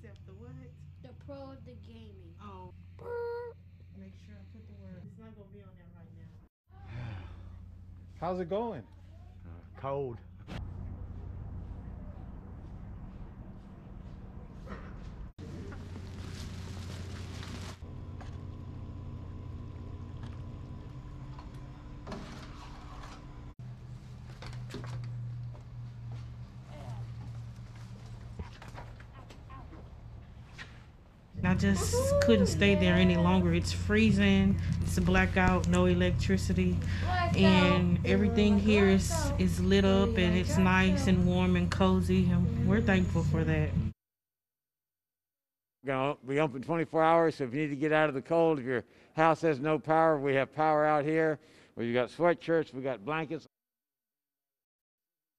Except the what? The pro of the gaming. Oh. Make sure I put the word. It's not gonna be on there right now. How's it going? Cold. I just couldn't stay there any longer. It's freezing. It's a blackout, no electricity, and everything here is is lit up and it's nice and warm and cozy. And we're thankful for that. Gonna be open 24 hours, so if you need to get out of the cold, if your house has no power, we have power out here. We've got sweatshirts, We've got blankets.